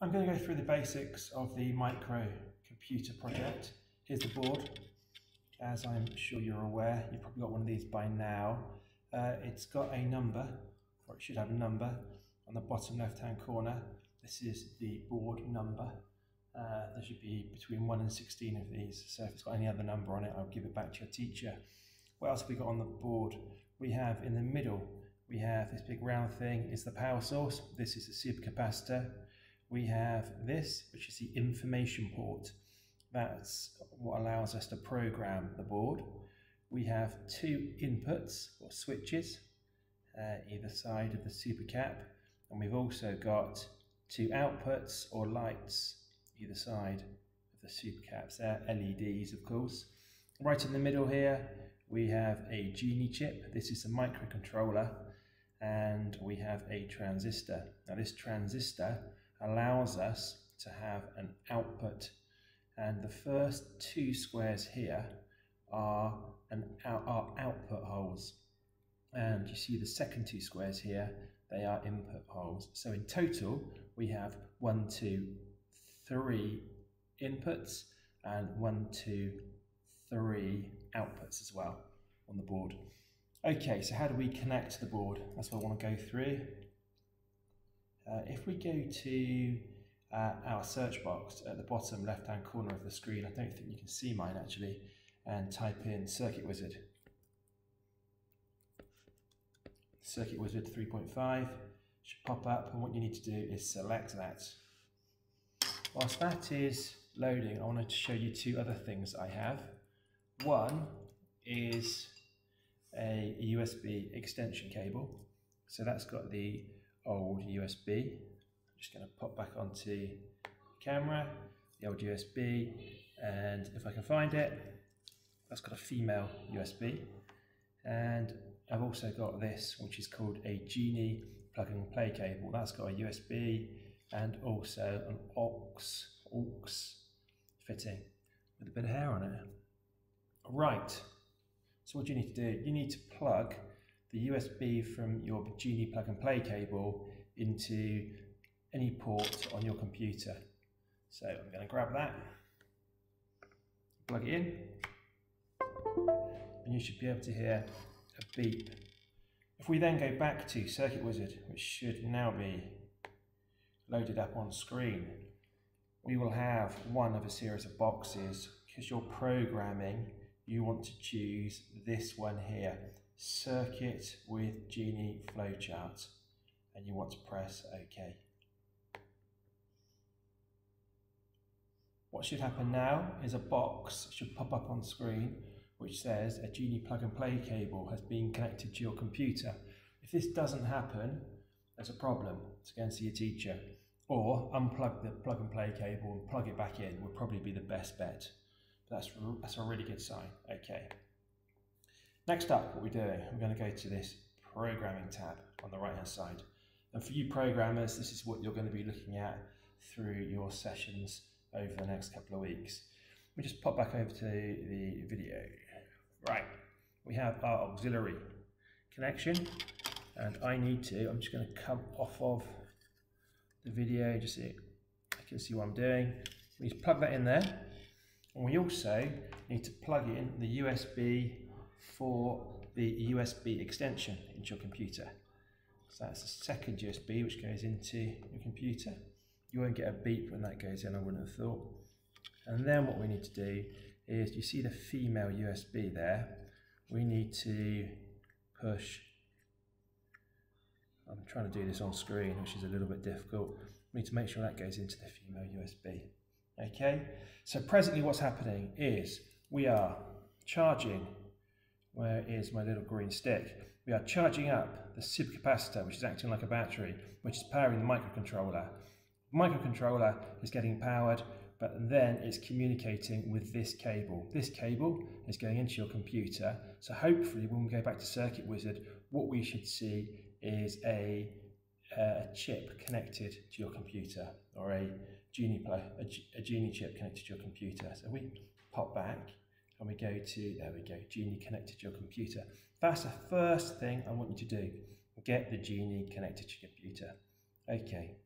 I'm going to go through the basics of the micro computer project. Here's the board. As I'm sure you're aware, you've probably got one of these by now. Uh, it's got a number, or it should have a number, on the bottom left-hand corner. This is the board number. Uh, there should be between 1 and 16 of these, so if it's got any other number on it, I'll give it back to your teacher. What else have we got on the board? We have in the middle, we have this big round thing, is the power source. This is the supercapacitor we have this, which is the information port. That's what allows us to program the board. We have two inputs or switches, uh, either side of the super cap, and we've also got two outputs or lights either side of the super caps. They're LEDs, of course. Right in the middle here, we have a Genie chip. This is a microcontroller, and we have a transistor. Now, this transistor allows us to have an output. And the first two squares here are, an, are output holes. And you see the second two squares here, they are input holes. So in total, we have one, two, three inputs and one, two, three outputs as well on the board. Okay, so how do we connect the board? That's what I want to go through. Uh, if we go to uh, our search box at the bottom left hand corner of the screen, I don't think you can see mine actually, and type in Circuit Wizard. Circuit Wizard 3.5 should pop up and what you need to do is select that. Whilst that is loading, I wanted to show you two other things I have. One is a USB extension cable. So that's got the old USB. I'm just going to pop back onto camera, the old USB, and if I can find it, that's got a female USB. And I've also got this, which is called a Genie plug and play cable. That's got a USB and also an aux, aux fitting with a bit of hair on it. Right, so what do you need to do? You need to plug the USB from your Genie plug and play cable into any port on your computer. So I'm going to grab that, plug it in, and you should be able to hear a beep. If we then go back to Circuit Wizard, which should now be loaded up on screen, we will have one of a series of boxes because you're programming, you want to choose this one here circuit with Genie flowchart and you want to press OK. What should happen now is a box should pop up on screen which says a Genie plug and play cable has been connected to your computer. If this doesn't happen, there's a problem. To go and see a teacher. Or unplug the plug and play cable and plug it back in would probably be the best bet. That's, that's a really good sign. Okay. Next up, what we're doing, we're going to go to this programming tab on the right hand side. And for you programmers, this is what you're going to be looking at through your sessions over the next couple of weeks. We just pop back over to the video. Right, we have our auxiliary connection and I need to, I'm just going to come off of the video just so I can see what I'm doing. We just plug that in there and we also need to plug in the USB for the USB extension into your computer. So that's the second USB which goes into your computer. You won't get a beep when that goes in, I wouldn't have thought. And then what we need to do is, you see the female USB there? We need to push, I'm trying to do this on screen, which is a little bit difficult. We need to make sure that goes into the female USB. Okay, so presently what's happening is we are charging where is my little green stick? We are charging up the supercapacitor, which is acting like a battery, which is powering the microcontroller. Microcontroller is getting powered, but then it's communicating with this cable. This cable is going into your computer. So hopefully when we go back to Circuit Wizard, what we should see is a, uh, a chip connected to your computer or a Genie, play, a, a Genie chip connected to your computer. So we pop back and we go to, there we go, Genie connected to your computer. That's the first thing I want you to do. Get the Genie connected to your computer. Okay,